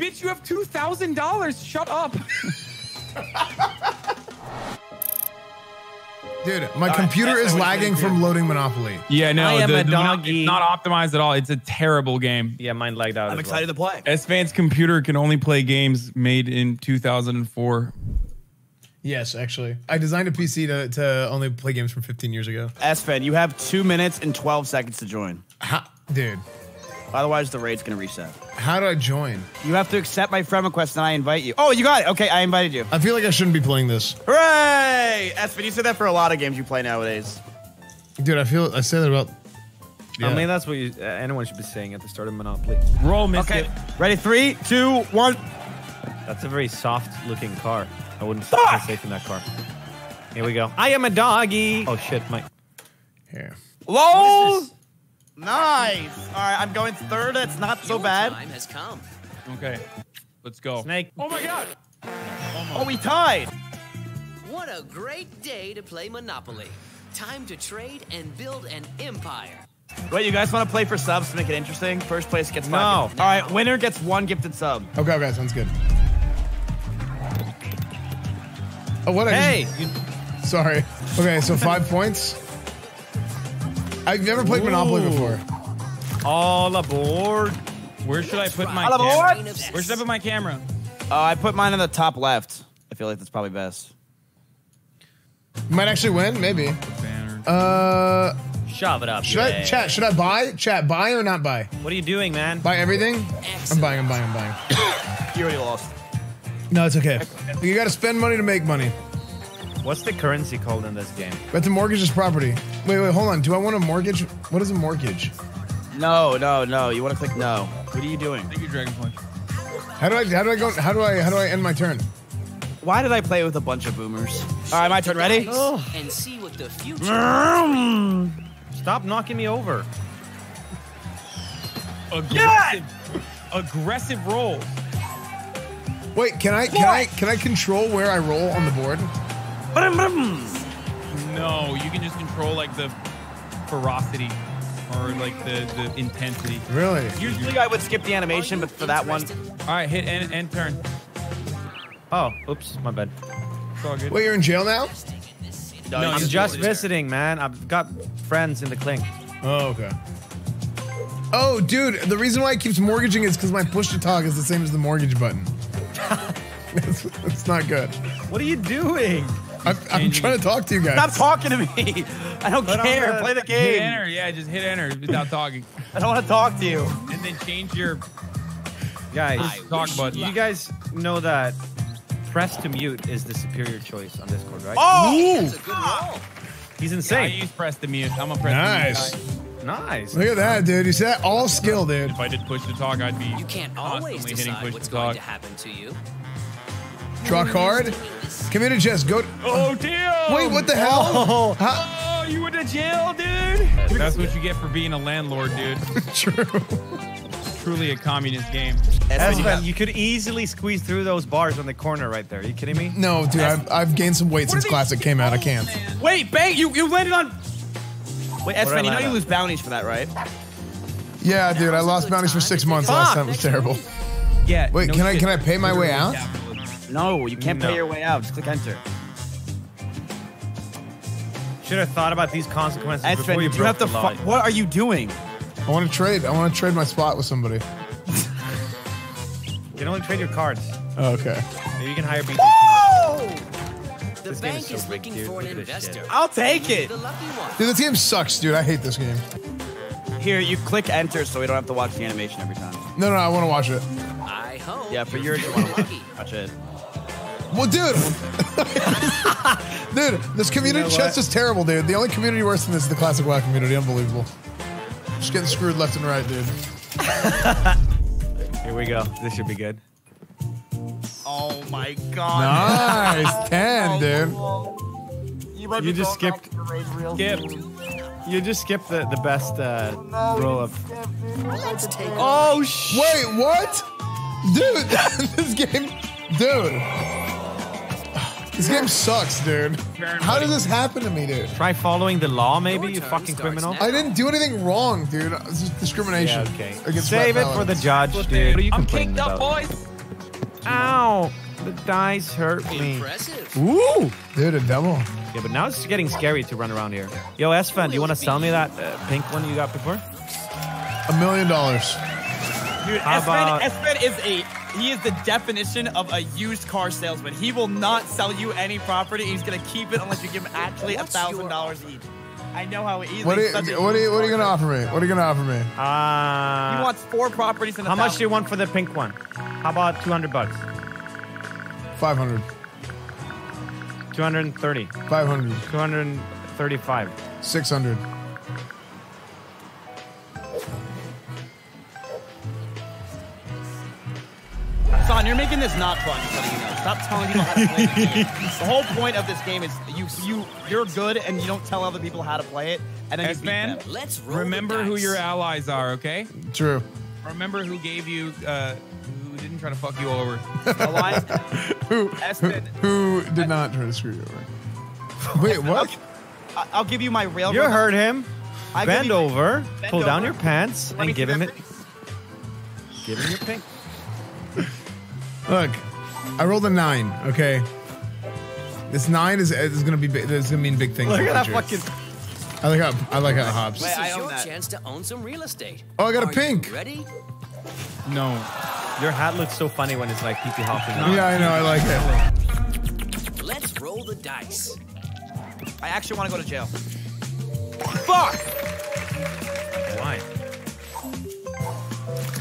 Bitch, you have two thousand dollars. Shut up. Dude, my computer is lagging from loading Monopoly. Yeah, no, I am the, a the mono- doggy. it's not optimized at all. It's a terrible game. Yeah, mine lagged out. I'm as excited well. to play. Esfand's computer can only play games made in 2004. Yes, actually. I designed a PC to, to only play games from 15 years ago. Sven, you have two minutes and 12 seconds to join. Ha, dude, Otherwise, the raid's going to reset. how do I join? You have to accept my friend request and I invite you. Oh, you got it. Okay, I invited you. I feel like I shouldn't be playing this. Hooray! Sven, you said that for a lot of games you play nowadays. Dude, I feel I say that about. I mean, that's what you, uh, anyone should be saying at the start of Monopoly. Roll, missed Okay, it. ready? Three, two, one. That's a very soft-looking car. I wouldn't feel safe in that car. Here we go. I am a doggy. Oh shit, my. Here. Lol! Nice. All right, I'm going third. That's not so Your bad. time has come. Okay, let's go. Snake. Oh my god. Oh, we tied. What a great day to play Monopoly. Time to trade and build an empire. Wait, you guys want to play for subs to make it interesting? First place gets No. five. All right, winner gets one gifted sub. Okay, okay, sounds good. Oh, what? I Hey, just- you, sorry. Okay, so five points. I've never played Monopoly before. all aboard. Where should I put my All camera? aboard. Where should I put my camera? Uh, I put mine in the top left. I feel like that's probably best. Might actually win, maybe. Banner. Uh, Shove it up. should I chat? Should I buy? Chat, buy or not buy? What are you doing, man? Buy everything? I'm buying. I'm buying. I'm buying. You already lost. No, it's okay. You got to spend money to make money. What's the currency called in this game? But to mortgage his property. Wait, wait, hold on. Do I want a mortgage? What is a mortgage? No, no, no. You want to click no. What are you doing? Thank you, Dragon Punch. How do I? How do I go? How do I? How do I end my turn? Why did I play with a bunch of boomers? All right, my turn. Ready? And see what the future. Mm. Stop knocking me over. Aggressive. Aggressive roll. Wait, can I? Can I? Can I control where I roll on the board? No, you can just control like the ferocity or like the, the intensity. Really? Usually I would skip the animation, but for that one, All right, hit end, end turn. Oh, oops, my bad. It's all good. Wait, you're in jail now? no, I'm just visiting, man. I've got friends in the clink. Oh, okay. Oh, dude, the reason why it keeps mortgaging is because my push to talk is the same as the mortgage button. it's, it's not good. What are you doing? I'm, I'm trying to talk to you guys. stop talking to me. I don't Put care. the- Play the Hit game. enter. Yeah, just hit enter without talking, I don't want to talk to you. and then change your Guys, I talk wish button. you guys know that press to mute is the superior choice on Discord, right? Oh, That's a good roll. He's I insane. use press to mute. I'm a press Nice. to mute guy. Nice. Look at that, dude. You see that? All skill, dude. If I did push to talk, I'd be You can't always constantly hitting decide push what's to going talk. to happen to you. Draw card. Community chest. Go. Oh damn! Wait, what the hell? Oh, How? Oh, you went to jail, dude. That's what you get for being a landlord, dude. True. Truly a communist game. Esfand, you could easily squeeze through those bars on the corner right there. Are you kidding me? No, dude, I've, I've gained some weight since Classic came out. I can't. wait, bang! You you landed on. Wait, did I Esfand, you know you lose bounties for that, right? Yeah, dude, I lost bounties for six months last time. It was terrible. Yeah. Wait, no can I can I pay my way out? No, you can't No. pay your way out. Just click enter. Should have thought about these consequences Esfand, before you, you do broke have to. the law. Fu- what are you doing? I want to trade. I want to trade my spot with somebody. You can only trade your cards. Oh, okay. Maybe you can hire BTP. The This game bank is so is rigged, looking dude. for an Look at this investor. I'll take it. The lucky one. Dude, this game sucks, dude. I hate this game. Here, you click enter so we don't have to watch the animation every time. No, no, I want to watch it. I hope. Yeah, for yours, you want to lucky. watch it. Well, dude, dude, this community You know chest what? is terrible, dude. The only community worse than this is the classic WoW community. Unbelievable. Just getting screwed left and right, dude. Here we go. This should be good. Oh my god. Nice, ten, dude. You, You just skipped. Skipped. You just skipped the the best uh, roll up. Let's take Oh sh! Wait, what? Dude, this game, dude. This game sucks, dude. How did this happen to me, dude? Try following the law, maybe Your you fucking criminal. I didn't do anything wrong, dude. It's just discrimination Yeah, okay. against Save Red it for the judge, dude. What are you I'm kicked up, boys. Ow! The dice hurt me. Impressive. Ooh, dude, a double. Yeah, but now it's getting scary to run around here. Yo, Esfand, do you want to sell me that uh, pink one you got before? A million dollars. Dude, How about- Esfand, Esfand is a he is the definition of a used car salesman. He will not sell you any property. He's gonna keep it unless you give him actually a thousand dollars each. I know how easy. What are you, what are you, what are you gonna offer me? What are you gonna offer me? Uh, He wants four properties in a how much do you want for the pink one? How about 200 bucks? 500. 230. 500. 235. 600. Son, you're making this not fun. Just letting you know. Stop telling people how to play the game. The whole point of this game is you you you're good and you don't tell other people how to play it, and then you beat S-Man? them. Let's roll the Remember who your allies are, okay? True. Remember who gave you, uh, who didn't try to fuck you over. Alliance, Who, Esfand. who did not try to screw you over? Wait, what? I- I'll give you my railroad. You heard him. I Bend over, Bend pull down your pants, Let and give him that it. Give him your pink. Look, I rolled a nine. Okay, this nine is is gonna be big, is gonna mean big things. Look at that future. fucking. I like how I like how it hops. Wait, This is your that. chance to own some real estate. Oh, I got a pink. You ready? No. Your hat looks so funny when it's like pee pee hopping. Yeah, I know. I like it. Let's roll the dice. I actually want to go to jail. Fuck! Why?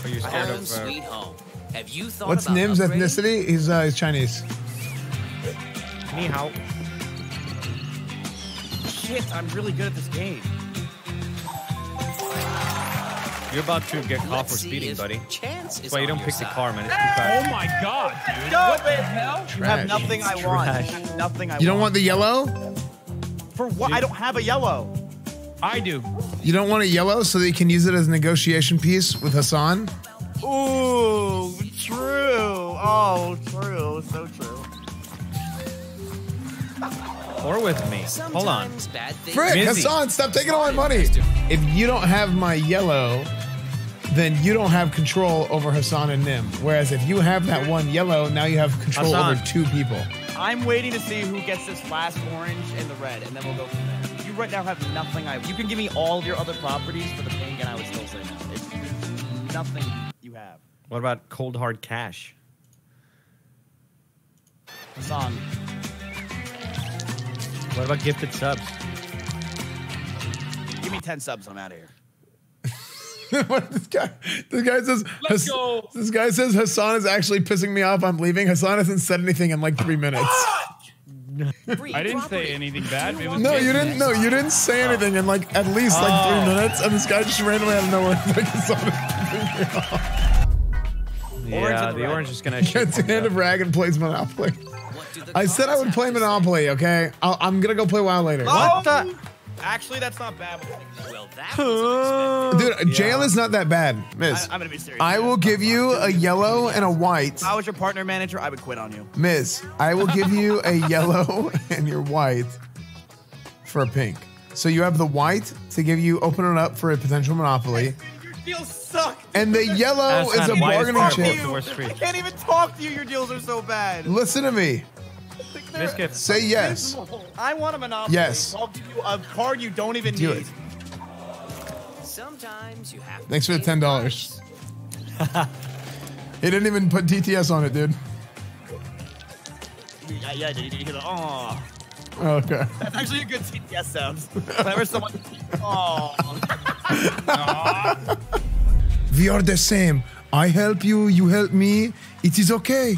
Are you scared Home of? Uh, sweet home. Have you thought What's about Nymn's upgrading? ethnicity? He's uh, he's Chinese. Ni hao. Shit, I'm really good at this game. You're about to get caught for speeding, buddy. Chance is That's why you don't your pick the car, man. It's too fast. oh my god, dude. Stop what the it. hell? You have Trash. nothing I It's want. trash. You have nothing I You don't want. want the yellow? For what? I don't have a yellow. I do. You don't want a yellow so that you can use it as a negotiation piece with Hasan? Ooh, true. Oh, true. So true. Or with me. Hold on. Sometimes Bad things Frick, Mizzy. Hasan, stop taking all my money. If you don't have my yellow, then you don't have control over Hasan and Nymn. Whereas if you have that one yellow, now you have control Hasan. over two people. I'm waiting to see who gets this last orange and the red, and then we'll go from there. You right now have nothing. I. You can give me all of your other properties for the pink, and I would still say no. It's there's nothing you have. What about cold hard cash? Hasan, What about gifted subs? give me ten subs. I'm out of here. what this guy? This guy says. Let's go. This guy says Hasan is actually pissing me off. I'm leaving. Hasan hasn't said anything in like three minutes. I didn't say anything bad. It was No, you didn't. No, you didn't say oh. anything in like at least like Oh. three minutes, and this guy just randomly out of nowhere like Hasan is pissing me off. Yeah, and the the orange is gonna Gets shoot. hand of rag and plays Monopoly. What do the I said I would play to say? Monopoly. Okay, I'll, I'm gonna go play WoW later. What um, the? Actually, that's not bad. Well, that was unexpected. Dude, jail is not that bad, Miz. I, am gonna be serious. I will give you a yellow and a white. If I was your partner manager, I would quit on you. Miz, I will give you a yellow and your white for a pink. So you have the white to give you open it up for a potential monopoly, Your deals suck. and the yellow is a not why it's bargaining terrible. chip. It's the worst I can't even talk to you. Your deals are so bad. Listen to me. Biscuit. Say yes. I want a monopoly. Yes. I'll give you a card you don't even Do need. it. Sometimes you have Thanks for the ten dollars. He didn't even put TTS on it, dude. Yeah, yeah, did you hear the oh? Okay. That's actually a good TTS sound. Whenever someone oh, We are the same. I help you, you help me. It is okay.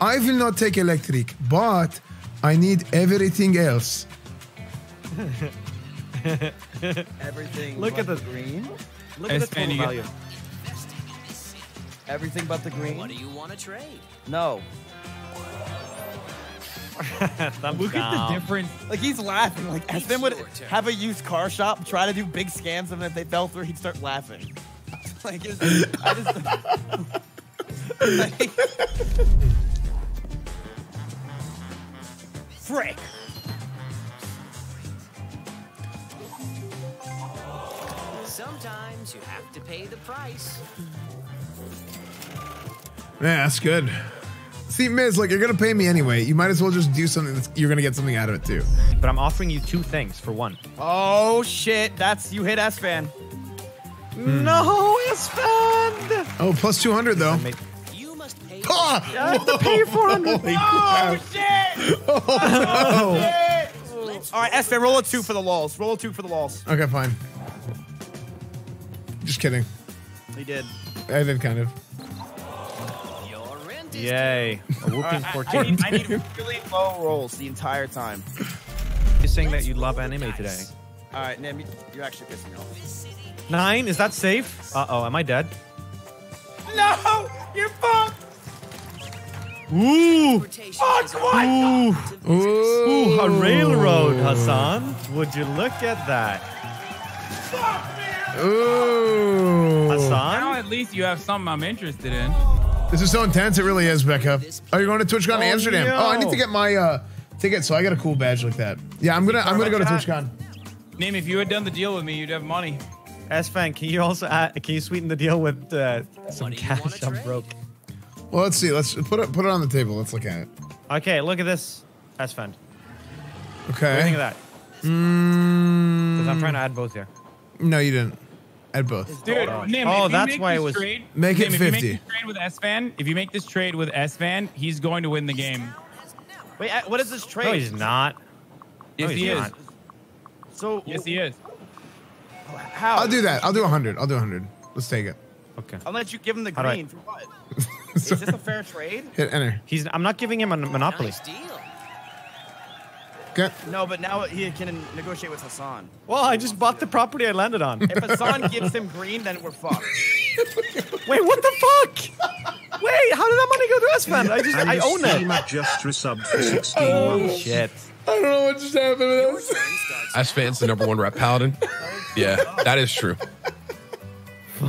I will not take electric, but I need everything else. everything. Look but at the- the green. Look at the total value. Everything but the green. What do you want to trade? No, Thumbs Look at the difference. like he's laughing. Like It's Esfand would turn. have a used car shop, try to do big scams, and if they fell through, he'd start laughing. like it's, I just. like, frick. Sometimes you have to pay the price. Yeah, that's good. See, Miz, like you're gonna pay me anyway. You might as well just do something. That's, you're gonna get something out of it too. But I'm offering you two things for one. Oh shit! That's you hit Esfand. No, Esfand! Oh, plus two hundred though. You must pay. Ah! I have to pay 400. Holy crap. All right, Esfand, roll a two for the lols. Roll a two for the lols. Okay, fine. Just kidding. He did. I did kind of. Your rent is Yay. A whooping I, I need, I need really low rolls the entire time. You're saying that you love anime today. All right, Nymn, you- you're actually pissing me off. Nine? Is that safe? Uh oh, am I dead? No, you're fucked. Ooh! transportation is Ooh! Ooh, a railroad, Hasan. Would you look at that? Ooh. Hasan? Now at least you have something I'm interested in. This is so intense. It really is, Becca. Oh, you're going to TwitchCon Oh, Amsterdam. no. Oh, I need to get my uh, ticket, so I got a cool badge like that. Yeah, I'm gonna I'm gonna go to TwitchCon. Name, if you had done the deal with me, you'd have money. Esfand, can you also add, can you sweeten the deal with uh, some do cash? I'm broke. Well, let's see. Let's put it put it on the table. Let's look at it. Okay, look at this. Esfand. What Okay. do you think of that? Mm, Because I'm trying to add both here. no, you didn't. Add both. Dude, Oh. Nymn, Oh, if you that's make why it was- Trade, Make it Nymn, if you 50. make this trade with Esfand, if you make this trade with Esfand, he's going to win the game. Wait, uh, what is this trade? No, he's not. Yes, No, he he's is. not. So Yes, he is. how? I'll do that. I'll do 100. I'll do 100. Let's take it. Okay. I'll let you give him the How do I- green for what? is this a fair trade? Hit enter. He's. I'm not giving him a oh, monopoly. nice deal. Okay. No, but now he can negotiate with Hasan. Well, I just bought the property I landed on. If Hasan gives him green, then we're fucked. Wait, what the fuck? Wait, how did that money go to us, man? I just, And I own stream it. had just resubbed for 16 Oh, months. shit. I don't know what just happened to Turn us. starts As fans, the number one rep paladin. Yeah, that is true.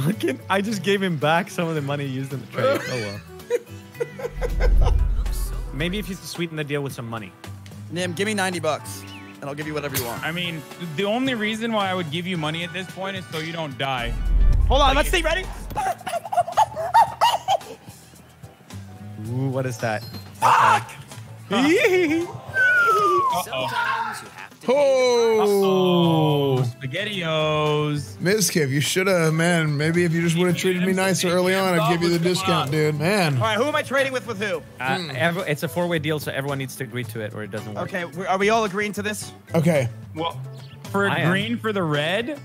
Fucking, I just gave him back some of the money he used in the trade. Oh well. Maybe if you sweeten the deal with some money. Nymn, give me 90 bucks, and I'll give you whatever you want. I mean, the only reason why I would give you money at this point is so you don't die. Hold on, let's see. Ready? Ooh, what is that? Sometimes you have to. Oh, Spaghettios. Mizkif, you should have, man. Maybe if you just would have treated me nicer early on, I'd give you the discount, dude. Man. All right, who am I trading with with who? Uh, every- it's a four-way deal, so everyone needs to agree to it, or it doesn't work. Okay, we- are we all agreeing to this? Okay. Well, for I am. green for the red,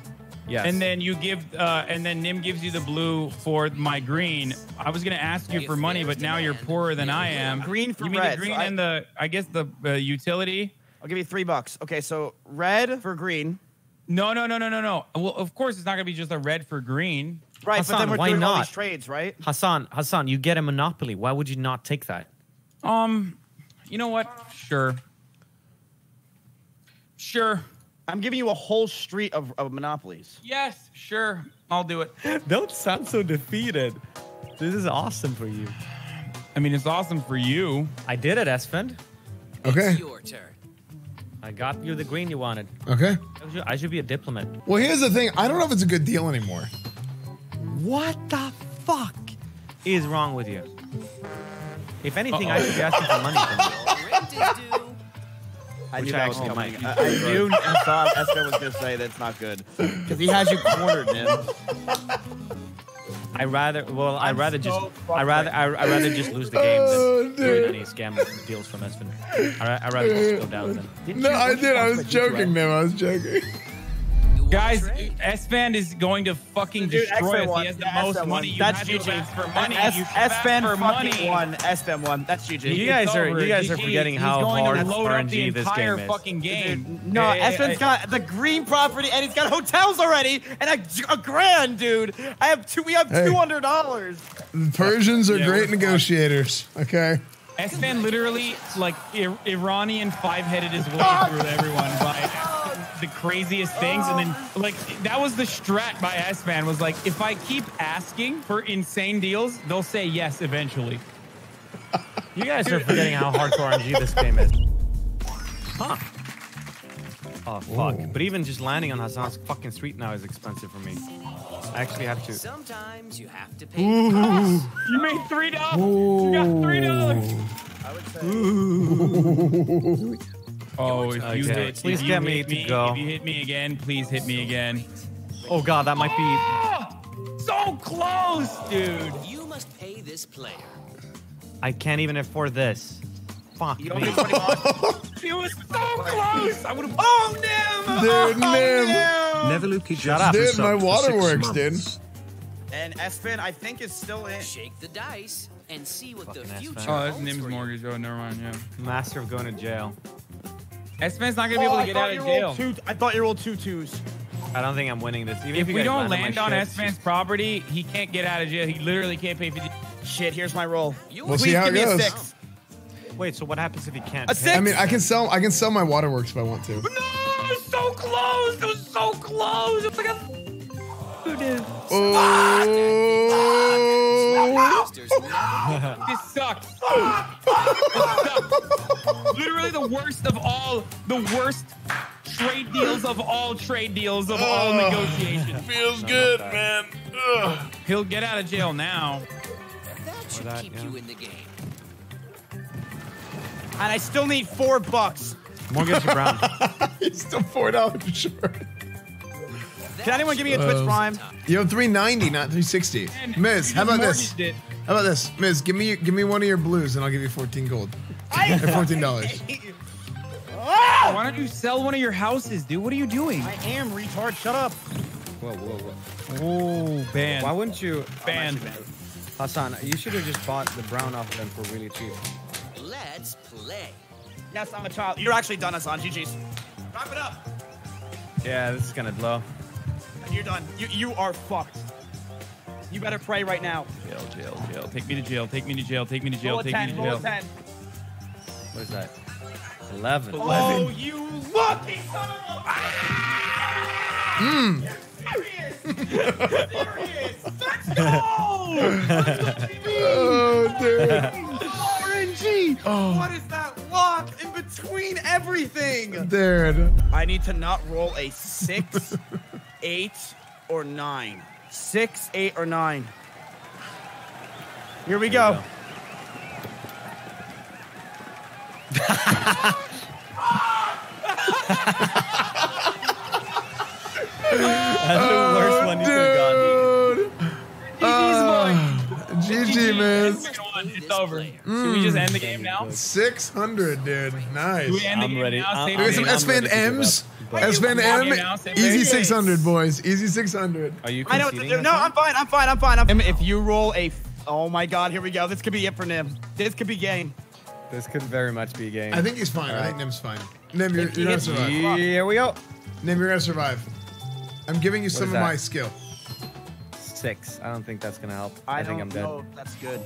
Yes. and then you give, uh, and then Nymn gives you the blue for my green. I was gonna ask you for money, but now you're poorer than I am. Green for you mean red, the green so I- and the, I guess the uh, utility. I'll give you three bucks. Okay, so red for green. No, no, no, no, no, no. Well, of course it's not gonna be just a red for green. Right, but then we're why doing all not? these trades, right? Hasan, Hasan, you get a monopoly. Why would you not take that? Um, you know what? Sure. Sure. I'm giving you a whole street of, of monopolies. Yes, sure. I'll do it. Don't sound so defeated. This is awesome for you. I mean, it's awesome for you. I did it, Esfand. Okay. It's your turn. I got you the green you wanted. Okay. I should, I should be a diplomat. Well, here's the thing. I don't know if it's a good deal anymore. What the fuck is wrong with you? If anything, I should be asking for money from you. Your rent is due. I Which knew that was actually coming. might I, be I knew I thought Esther was going to say that's not good. Because he has you cornered, Nymn. I rather, well, I rather so just, I rather, I, I rather just lose the game Oh, than doing any scam deals from Esfand. I, I rather just go down than. No, I did. I was joking, man. I was joking. You want Guys. S-Band is going to fucking Dude, destroy us. He has the Yeah, most money. won. You That's have to GG. for money. S- you should ask Esfand for money. won. Esfand won. That's GG. You guys are- you guys are forgetting He's how going hard to load up RNG the this entire game is. fucking game. No, Esfand's eh, got the green property and he's got hotels already and a, a grand, dude. I have two. We have two hundred dollars. The Persians are Yeah, great we're fine. negotiators. Okay. Esfand literally, like, Ir- Iranian five-headed his way through everyone by the craziest things. And then, like, that was the strat by S Man was like, if I keep asking for insane deals, they'll say yes eventually. You guys are forgetting how hardcore RNG this game is. Huh. Oh, fuck. But even just landing on Hasan's fucking street now is expensive for me. I actually have to. Sometimes you have to pay the price. You made three dollars. You got three dollars. Oh, if you Okay. hit, Please if you get me hit to go. If you hit me again, please hit me again. Oh god, that might be. Ah, so close, dude. You must pay this player. I can't even afford this. Fuck You me. owe me 20 bucks. He was so close. I would have. Oh, Nymn! Dude, oh, Nymn. Never Luki Shut up. Dude, my waterworks, dude. And Esfand, I think, is still in. Shake the dice and see what the Fucking ass future fan. Oh, that's holds Nymn's for mortgage. Oh, never mind. Yeah. Master of going to jail. S-Man's not gonna be oh, able to get out of jail. Two, I thought you rolled two twos. I don't think I'm winning this. Even If you we don't land land on shit, S-Man's property, he can't get out of jail. He literally can't pay for the. Shit, here's my roll. You We'll Please see how give it me goes. a six. Wait, so what happens if he can't? A six. I mean, I can sell. I can sell my waterworks if I want to. No, it was so close. It was so close. It was like a. Dude, Oh, monsters never This sucks. this sucks. Literally the worst of all, the worst trade deals of all trade deals of all negotiations. Feels good, man. Ugh. He'll get out of jail now. that should that, keep yeah. you in the game. And I still need four bucks. Mortgage to Brown. it's still four dollars for short. Can anyone give me a Twitch Uh, Prime? Yo, three ninety, not three sixty. And Miz, how about this? mortgaged it. How about this, Miz? Give me give me one of your blues, and I'll give you fourteen gold. Or fourteen dollars. Why don't you sell one of your houses, dude? What are you doing? I am retard. Shut up. Whoa, whoa, whoa. Oh, ban. Why wouldn't you, ban? Hasan? You should have just bought the brown off of them for really cheap. Let's play. Yes, I'm a child. You're actually done, Hasan. GG's. Wrap it up. yeah, this is gonna blow. You're done. You you are fucked. You better pray right now. Jail, jail, jail. Take me to jail. Take me to jail. Take me to jail. Roll Take me to jail. 10. What is that? 11. Oh, you lucky son of a... Hmm. Oh, dude. RNG! What is that lock in between everything? Dude. I need to not roll a six, eight, or nine. Six, eight, or nine. Here we go. That's the worst one you could have gotten. Dude. Uh, GG, Miz. It's over. Should we just end the game now? Six hundred, dude. Nice. Should we end the I'm game ready. now? I'm- Save We got some game? Esfand ready to M's. Up. Esfand Come M. you now, say Easy six hundred, boys. Easy six hundred. Are you I know what to do. No, I'm fine. I'm fine. I'm fine. I'm fine. If you roll a, f- oh my God, here we go. This could be it for Nymn. This could be game. This could very much be game. I think he's fine. I think Nymn's fine. Nymn, you're, If he you're gonna survive. Here we go. Nymn, you're gonna survive. I'm giving you some of that? my skill. Six. I don't think that's gonna help. I, I, think don't I'm dead. know. if That's good.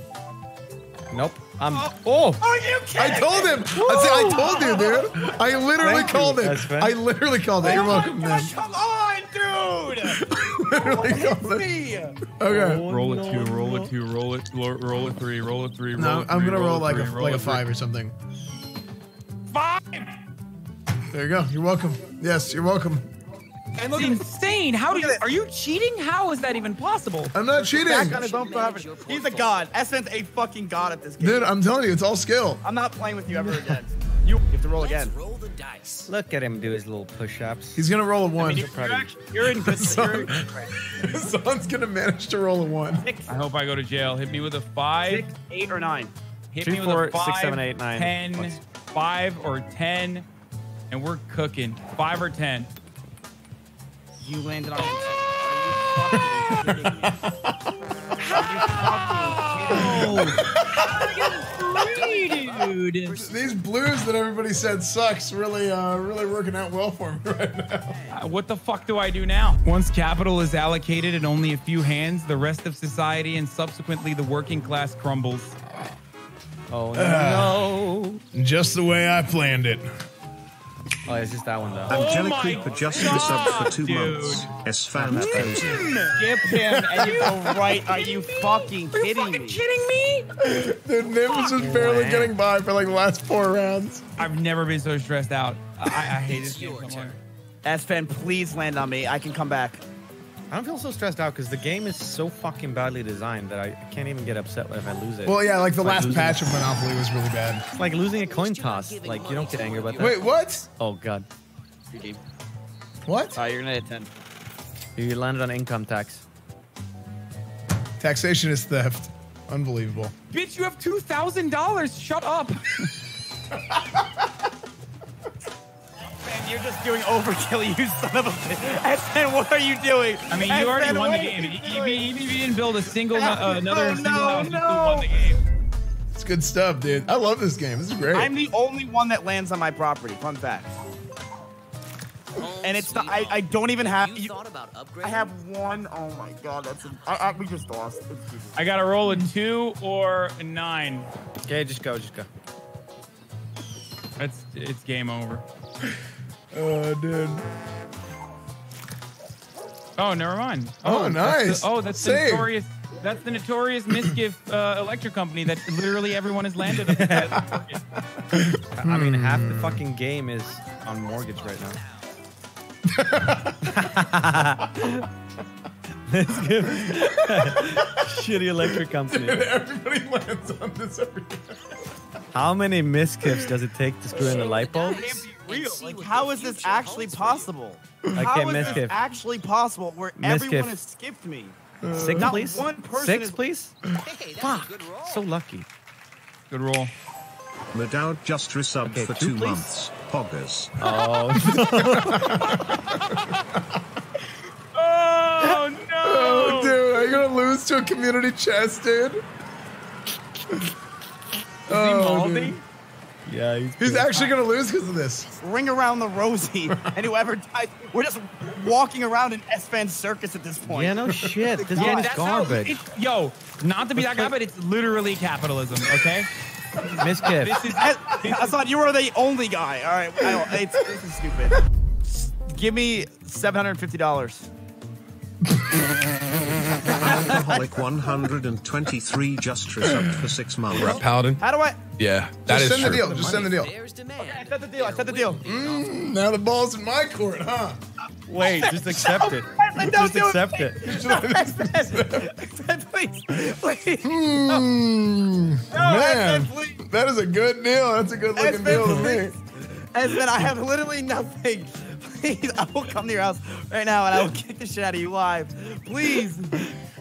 Nope. I'm. Oh. oh. Are you kidding? I told him. I said, I told you, dude. I literally Thank you, called it. Esfand. I literally called it. Oh you're welcome, Nymn. Come on, dude. literally called it. Me. Okay. Roll it two, roll it two, roll it, roll, roll it three, roll it three. No, it I'm three, gonna roll it like a roll like a it three. five or something. Five. There you go. You're welcome. Yes, you're welcome. And It's look insane. How do you? Are you cheating? How is that even possible? I'm not cheating, back on his own Manage property. your He's a god. Esfand's a fucking god at this game. dude. I'm telling you, it's all skill. I'm not playing with you ever again. You have to roll Let's again. roll the dice. Look at him do his little push-ups. He's gonna roll a one. You're, you're actually- you're in good. You're Son's gonna manage to roll a one. six, I hope I go to jail. Hit me with a five. six, eight, or nine. Hit Three, me with four, a five, six, seven, eight, nine. 10, What's- five or ten, and we're cooking. Five or ten. You landed on. Are you fucking kidding me? Are you fucking kidding me? dude. These blues that everybody said sucks really, uh, really working out well for me right now. Uh, what the fuck do I do now? Once capital is allocated in only a few hands, the rest of society and subsequently the working class crumbles. Oh no. Just the way I planned it. Oh, it's just that one though. Angelic oh my Creeper just subbed for two dude. months. Esfand posing. Skip him and you go right. Are you fucking Are you kidding fucking me? kidding me? The Nymn was just barely getting by for like the last four rounds. I've never been so stressed out. I, I hate this It's game your so much. turn. Esfand, please land on me. I can come back. I don't feel so stressed out because the game is so fucking badly designed that I can't even get upset if I lose it. Well, yeah, like the It's last losing- patch of Monopoly was really bad. It's like losing a coin toss. Like you don't get angry about that. Wait, what? Oh god, What? Uh, you're gonna hit 10. you landed on income tax. Taxation is theft. Unbelievable. Bitch, you have two thousand dollars. Shut up. Man, you're just doing overkill, you son of a bitch. And what are you doing? I mean, you already Esfand, won the game. Even, if you didn't build a single, uh, Oh, another no, single house, you still won the game. It's good stuff, dude. I love this game. This is great. I'm the only one that lands on my property. Fun fact. And it's not, I, I don't even have. You You, thought about upgrading? I have one. Oh my god, that's. A, I, I, we just lost. I got to roll a two or a nine. Okay, just go, just go. That's it's game over. oh, dude. Oh, never mind. Oh, that's nice. the- oh, that's the Save. notorious. That's the notorious Mizkif uh, electric company that literally everyone has landed. on. I mean, half the fucking game is on mortgage right now. Shitty electric company. Everybody lands on this every How many misgifts does it take to screw in the light bulb? Real. Like, how is this actually possible? Okay, How is this misgift. actually possible where Mizkif. everyone has skipped me? Six, Not please. one person Six, is- please. Hey, that's a good roll. So lucky. Good roll. Madowd just resubbed Okay, for two, two please. months. Poggers. Oh, Oh no! Oh, dude, are you gonna lose to a community chest, dude? Oh, Baldy? dude. Yeah. He's, He's actually gonna lose because of this. Ring around the rosy, and whoever dies, we're just walking around an Esfand circus at this point. Yeah, no shit. This Yeah, game is that's how. garbage. Yo, not to be that guy, but it's literally capitalism. Okay. Mizkif. This is. Hasan, you are the only guy. All right, I don't, it's, this is stupid. Give me seven hundred fifty dollars. Alcoholic 123 just resubbed for six months. Rep Paladin. How do I? Yeah, that Just is send the true. deal. Just send the deal. There's demand. I said the deal. I said the deal. Now the ball's in my court, huh? Wait, just accept it. Don't Just do it. accept it. please, please. Hmm. Man, Esfand, please. that is a good deal. That's a good looking Esfand, deal to me. please. Esfand, I have literally nothing. Please, I will come to your house right now and I will kick the shit out of you live. Please,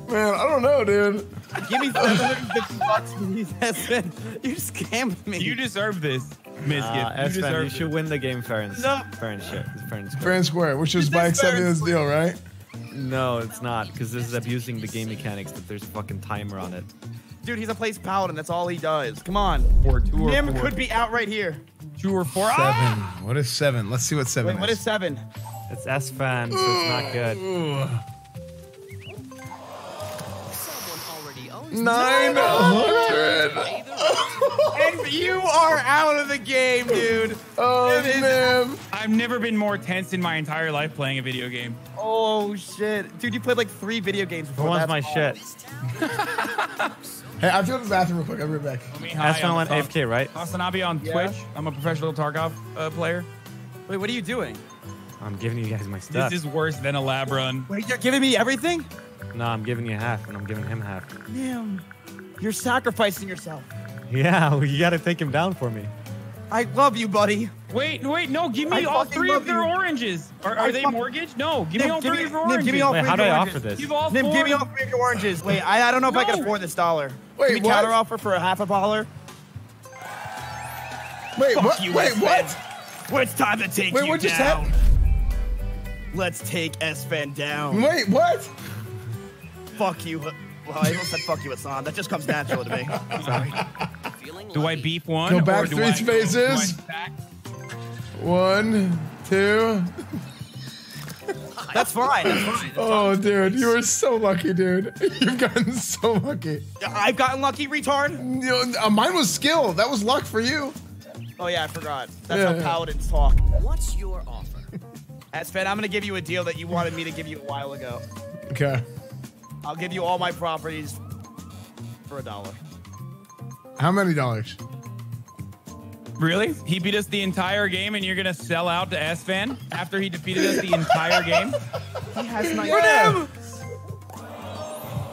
Man, I don't know, dude. give me 750 bucks, please, Esfand. You scammed me. You deserve this, Mizkif. Uh, you deserve you should win the game fair and, No. fair and shit. Fair and square. Fair and square, which is This by accepting this deal, right? No, it's not, because this is abusing the game mechanics that there's a fucking timer on it. Dude, he's a place paladin. That's all he does. Come on. Or two or Nymn four. could be out right here. Two or four. Seven. Ah! What is seven? Let's see what seven Wait, what is seven? It's Esfand, so it's not good. Nine hundred. Pay. And you are out of the game, dude. Oh It is- man. I've never been more tense in my entire life playing a video game. Oh shit, dude! You played like three video games before. wants That's my all. shit? Hey, I have to go to the bathroom real quick. I'll be right back. Me, hi, Esfand I'm went Hasan- AFK, right? Hasanabi on Yeah. Twitch. I'm a professional Tarkov uh, player. Wait, what are you doing? I'm giving you guys my stuff. This is worse than a lab run. Wait, you're giving me everything? No, I'm giving you half, and I'm giving him half. Damn, you're sacrificing yourself. Yeah, well, you gotta take him down for me. I love you, buddy. Wait, wait, no, give me I all three of their you. oranges. Are, I are they mortgaged? No, give me all give three me- of your Nymn, oranges. give me all Wait, three how of do I your offer this? Give all Nymn, four. give me all three of your oranges. Wait, I, I don't know if I can afford this dollar. Wait, Can we what? counter offer for a half a dollar? Wait, Fuck what? you, Wait, what? Well, it's time to take Wait, you what just happened? Let's take Esfand down. Wait, what? Fuck you. Well, I almost said fuck you, Hasan. That just comes natural to me. Sorry. Do I lucky. beef one? Go or back do three I- spaces. do I stack? One, two. That's fine. That's fine. Oh, dude, you are so lucky, dude. You've gotten so lucky. I've gotten lucky, retard. You know, uh, mine was skill. That was luck for you. Oh yeah, I forgot. That's Yeah, how yeah. paladins talk. What's your offer? Esfand, I'm gonna give you a deal that you wanted me to give you a while ago. Okay. I'll give you all my properties for a dollar. How many dollars? Really? He beat us the entire game, and you're gonna sell out to Esfand after he defeated us the entire game? He has my Yeah.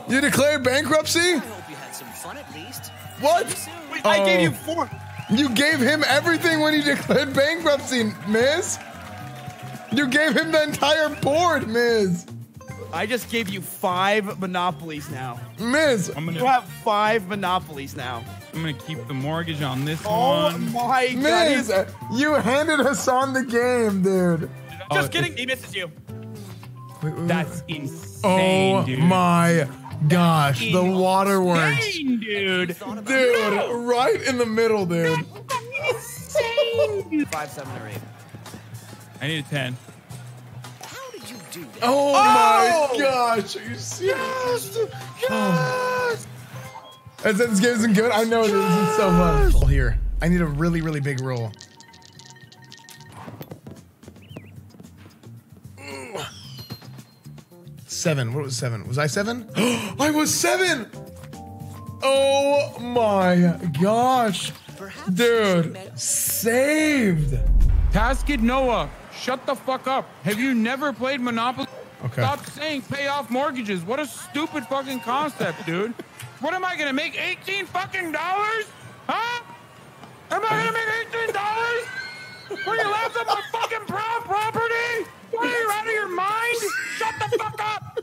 You declared bankruptcy? I hope you had some fun at least. What? Wait, oh. I gave Oh. you four. You gave him everything when he declared bankruptcy, Miz. You gave him the entire board, Miz. I just gave you five monopolies now. Miz. I'm You gonna, have five monopolies now. I'm gonna keep the mortgage on this Oh one. my god! Miz, he's- you handed Hasan the game, dude. Oh, just kidding. He misses you. That's insane, Oh dude. my gosh, the waterworks. Insane, dude. Dude, right in the middle, dude. Five, seven, or eight. I need a ten. How did you do that? Oh, Oh! my gosh, are you serious? Yes! Yes! This game isn't good. I know this is so fun. Here, I need a really, really big roll. Seven. What was seven? Was I seven? I was seven. Oh my gosh, Perhaps dude, met- saved. Taskid Noah, shut the fuck up. Have you never played Monopoly? Okay. Stop saying pay off mortgages. What a stupid fucking concept, dude. What am I gonna make? 18 fucking dollars? Huh? Am I gonna make 18 dollars? Were you left on my fucking pro- property? What are you out of your mind? Shut the fuck up!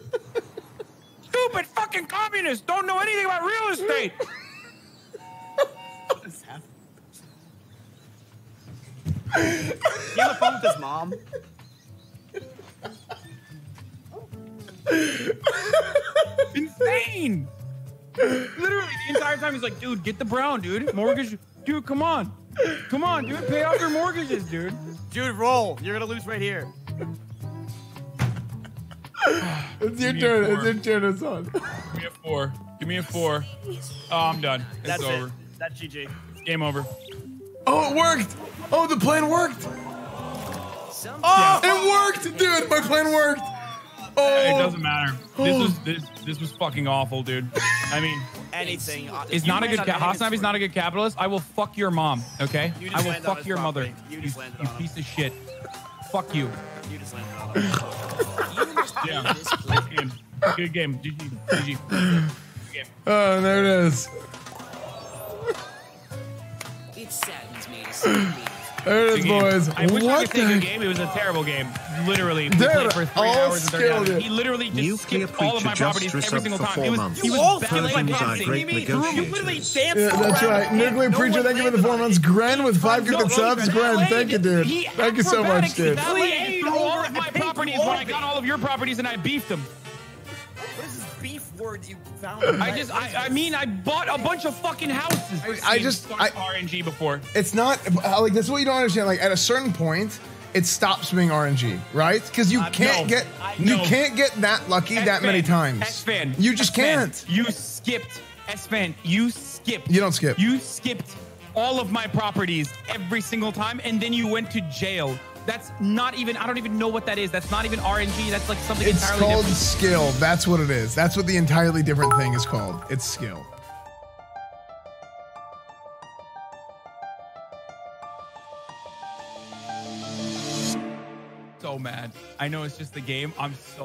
Stupid fucking communists don't know anything about real estate. He on the phone with his mom. Insane. Literally the entire time he's like, dude, get the brown, dude. Mortgage, dude, come on, come on, dude, pay off your mortgages, dude. Dude, roll. You're gonna lose right here. It's your turn. It's your turn, Hasan. Give me a four. Give me a four. Oh, I'm done. It's That's over. it. That's GG. Game over. Oh, it worked. Oh, the plan worked. Oh, it worked, dude. My plan worked. Oh, It doesn't matter. This was this this was fucking awful, dude. I mean, Anything. uh, is not a good on ca- anything not a good capitalist. I will fuck your mom. Okay, You I will fuck his your mother. You You, just you on him. piece of shit. Fuck you. You just landed on it. you must Yeah. this. Good game. Good game. GG. GG. Good game. Oh, there it is. It saddens There it is, boys. I wish I could say good the? game. It was a terrible game. Literally, we Dude, played for three all hours and 30 skilled minutes. it. He literally just Nuclear skipped all of my properties every single time. four It was, months. he was all battling Persians like dancing. You mean- You literally danced Yeah, that's right. and Nuclear no Preacher, one thank you for the four months. Gren with five No, gifted no, subs. Gren, thank you, dude. Thank you so much, dude. acrobatically threw all of my properties when I got all of your properties and I beefed them. What is this word you found? I just, I, I mean, I bought a bunch of fucking houses. I- I just- I- RNG before. It's not uh, like this is what you don't understand. Like at a certain point, it stops being RNG, right? Because you Uh, can't no. get I- you no. can't get that lucky that many times. Esfand. You just Esfand, can't. You skipped. Esfand, you skipped. You don't skip. You skipped all of my properties every single time, and then you went to jail. That's not even, I don't even know what that is. That's not even RNG. That's like something It's entirely different. It's called skill. That's what it is. That's what the entirely different thing is called. It's skill. So mad. I know it's just the game. I'm so